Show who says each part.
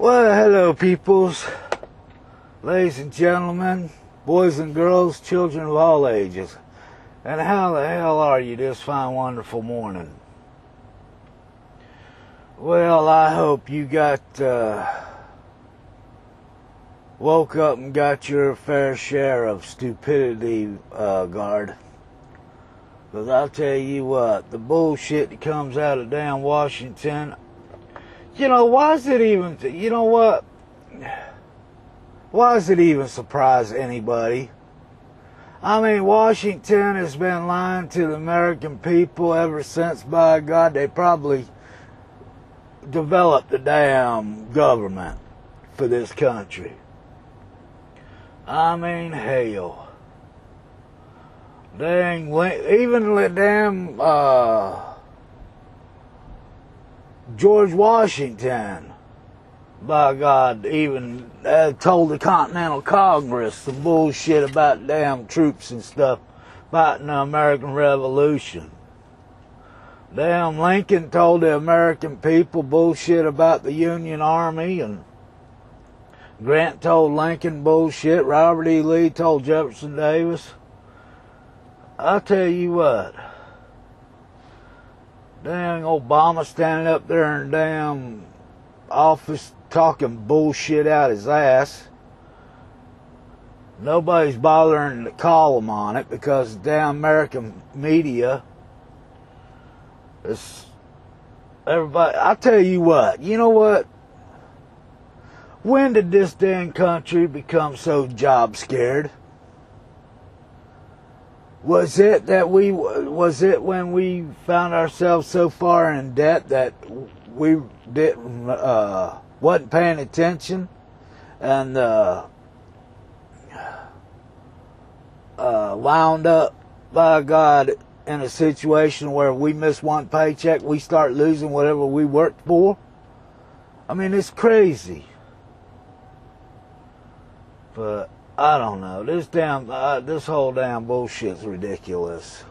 Speaker 1: Well, hello, peoples, ladies and gentlemen, boys and girls, children of all ages. And how the hell are you this fine, wonderful morning? Well, I hope you got, uh, woke up and got your fair share of stupidity, uh, guard. Because I'll tell you what, the bullshit that comes out of damn Washington, you know, why is it even, you know what? Why does it even surprise anybody? I mean, Washington has been lying to the American people ever since, by God, they probably developed the damn government for this country. I mean, hell. Dang, even the damn, uh, George Washington, by God, even uh, told the Continental Congress some bullshit about damn troops and stuff fighting the American Revolution. Damn, Lincoln told the American people bullshit about the Union Army, and Grant told Lincoln bullshit. Robert E. Lee told Jefferson Davis. I'll tell you what. Dang Obama standing up there in damn office talking bullshit out his ass. Nobody's bothering to call him on it because damn American media is everybody. I tell you what, you know what? When did this damn country become so job scared? Was it that we was it when we found ourselves so far in debt that we didn't uh, wasn't paying attention and uh, uh, wound up by God in a situation where we miss one paycheck, we start losing whatever we worked for? I mean, it's crazy. But I don't know. This damn, uh, this whole damn bullshit's ridiculous.